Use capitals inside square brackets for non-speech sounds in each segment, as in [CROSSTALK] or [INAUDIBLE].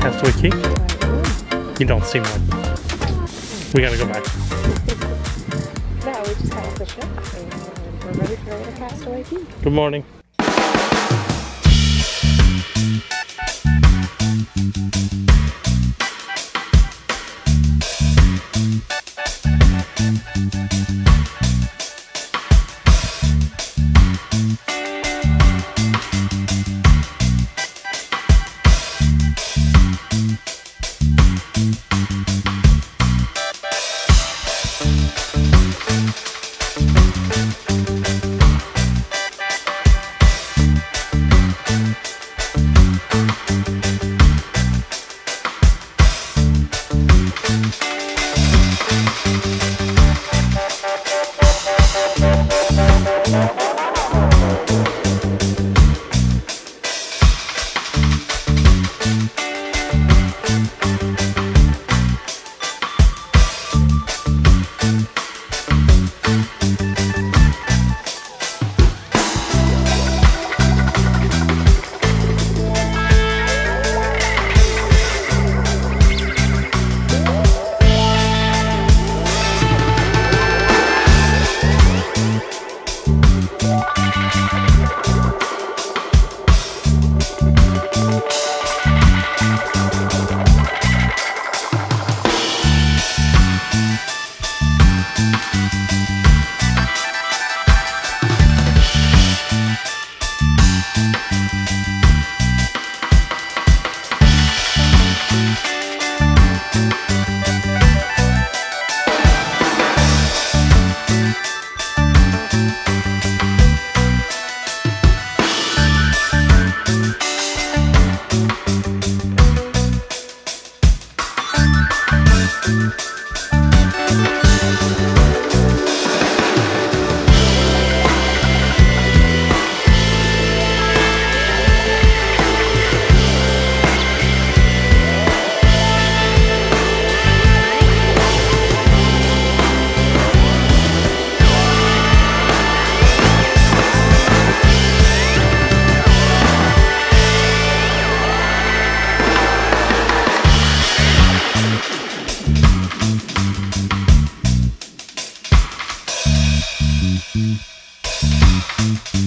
Castaway Cay? You don't seem like it. We gotta go back. No, we just got off the ship and we're ready for the Castaway Cay. Good morning.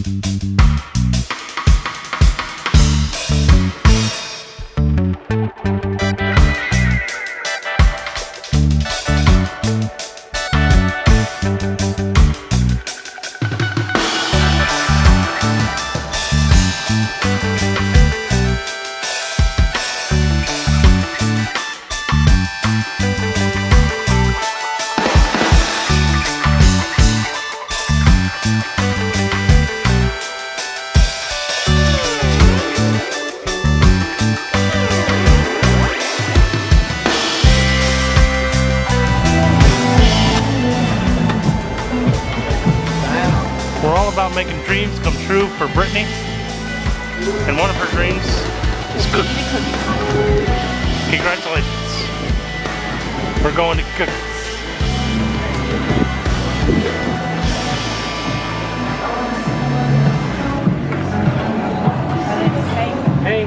We're all making dreams come true for Brittany. And one of her dreams is cookies. Congratulations. We're going to cookies. Hey.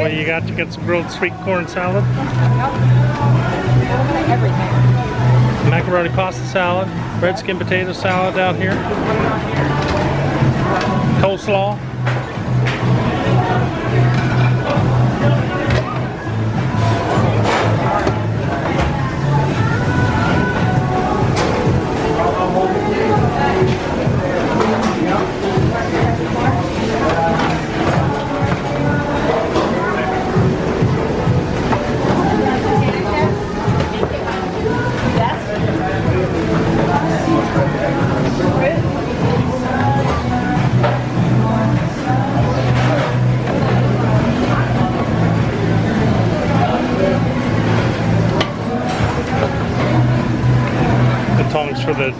What do you got to get some grilled sweet corn salad? Everything. Macaroni pasta salad, red skin potato salad down here, coleslaw.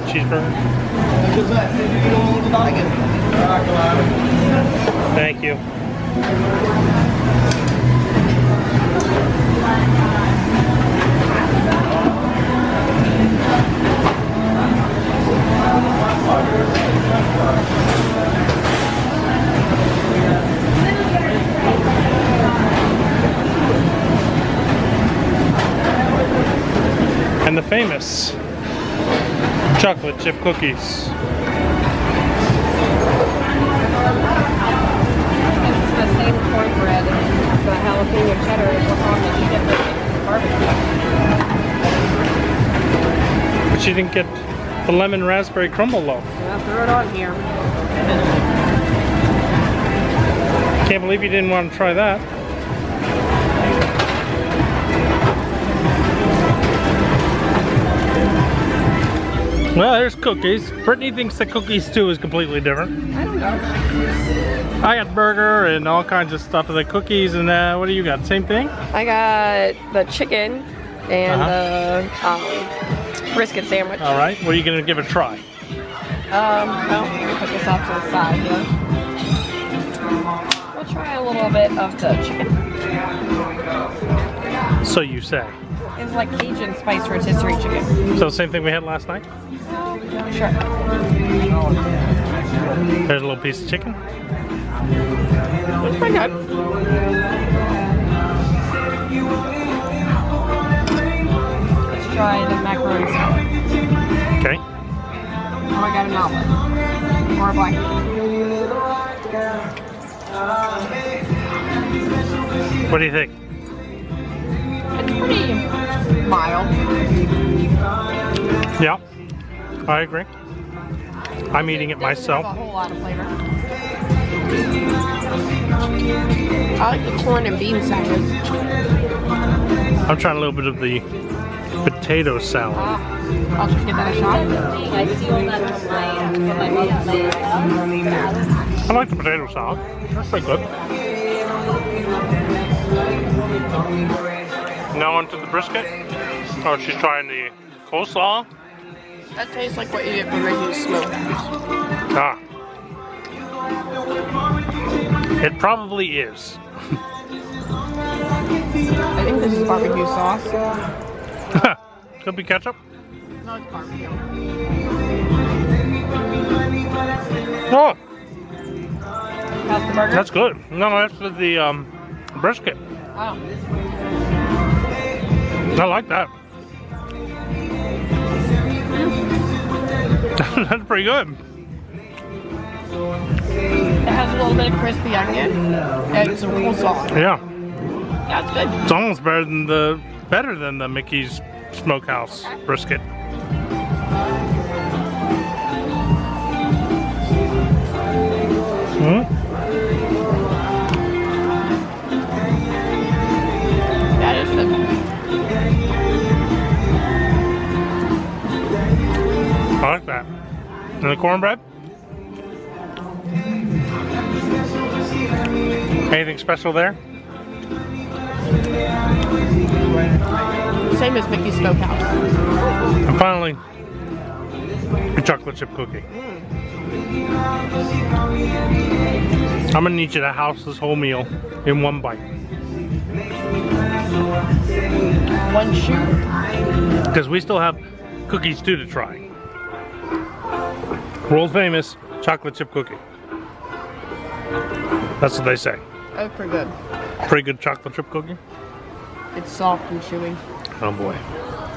cheeseburger? Thank you. And the famous chocolate chip cookies. It's the same cornbread, the jalapeno cheddar is what's on the chicken barbecue. But she didn't get the lemon raspberry crumble loaf. Yeah, throw it on here. Can't believe you didn't want to try that. Well, there's cookies. Brittany thinks the cookies too is completely different. I don't know. I got burger and all kinds of stuff. Of the cookies and uh, what do you got? Same thing? I got the chicken and the um, brisket sandwich. All right. What are you gonna give it a try? Um, well, me put this off to the side. We'll try a little bit of the chicken. So you say. It's like Cajun spice rotisserie chicken. So same thing we had last night. Sure. There's a little piece of chicken. It's pretty good. Let's try the macaroni salad. Okay. Oh, I got an omelet. Or a black. What do you think? It's pretty mild. Yeah. I agree. I'm eating it myself. a whole lot of flavor. I like the corn and bean salad. I'm trying a little bit of the potato salad. Ah, I'll just give that a shot. I steal that from my, from my mother's I like the potato salad. That's pretty good. Now onto the brisket. Oh, she's trying the coleslaw. That tastes like what you get from Ricky's Smokehouse. Ah. It probably is. [LAUGHS] I think this is barbecue sauce. [LAUGHS] Could be ketchup. No, it's barbecue. Oh, burger? that's good. No, that's for the um, brisket. oh. I like that. [LAUGHS] that's pretty good. It has a little bit of crispy onion and some cool sauce. Yeah. That's good. It's almost better than the better than the Mickey's Smokehouse brisket. Hmm? I like that. And the cornbread? Anything special there? Same as Mickey's Smokehouse. And finally, a chocolate chip cookie. I'm gonna need you to house this whole meal in one bite. One shoe. Because we still have cookies too to try. World famous chocolate chip cookie. That's what they say. That's pretty good. Pretty good chocolate chip cookie. It's soft and chewy. Oh boy.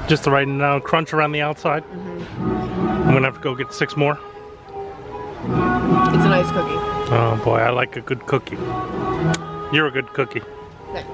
Just the right now crunch around the outside. Mm-hmm. I'm gonna have to go get six more. It's a nice cookie. Oh boy, I like a good cookie. You're a good cookie. Thanks.